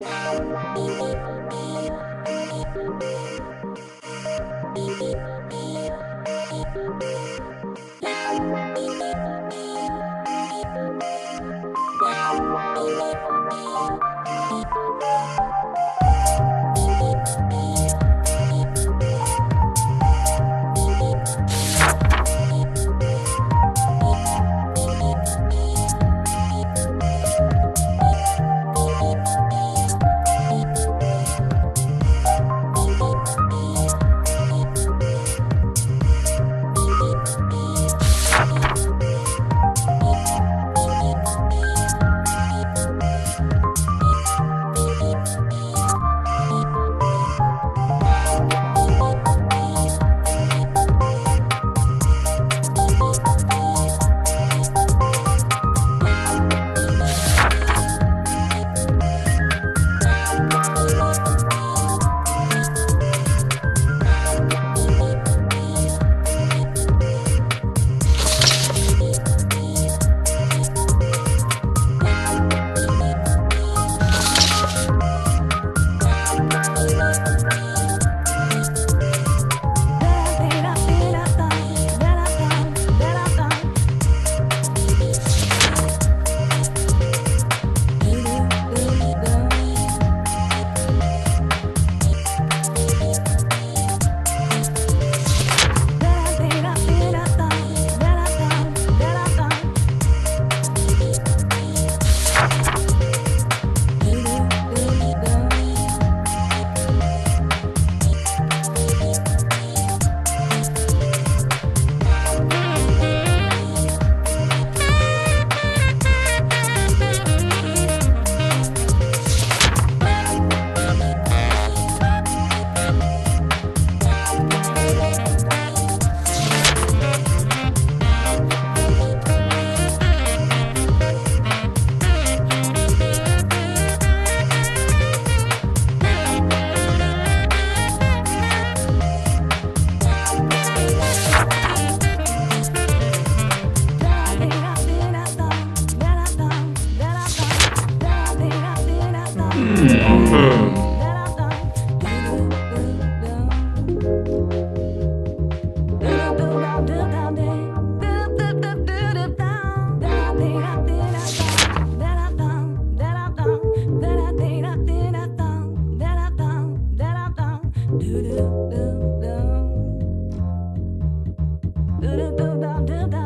Música do, do, do, do.